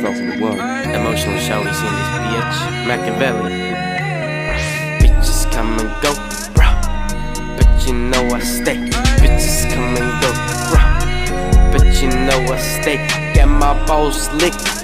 fell from the world. Emotional shorties in this bitch. Machiavelli. Bitches come and go, bruh. But you know I stay. Bitches come and go, bruh. But you know I stay. Get my balls licked.